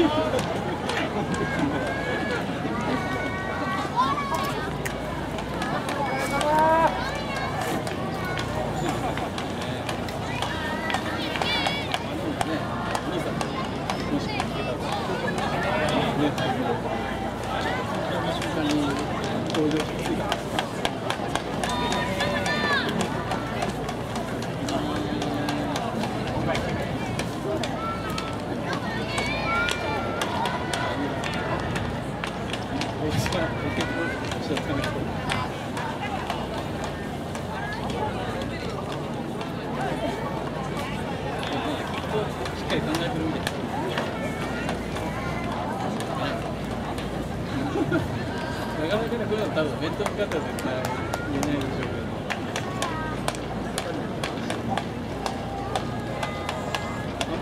多 分面と向かったら絶対言えないでしょうけどあ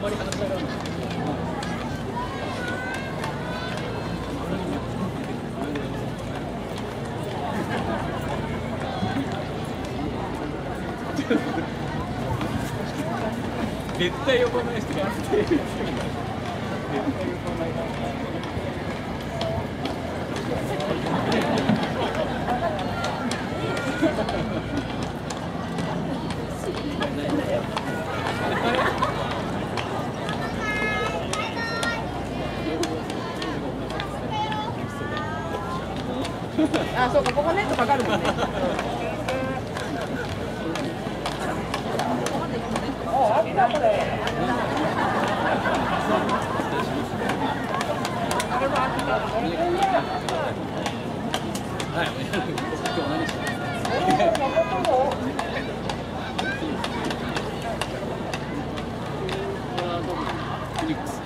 んまり話し合わない。絶対横ない人が絶対横ないあ、そうか、ここネットかかるもんね。失礼します。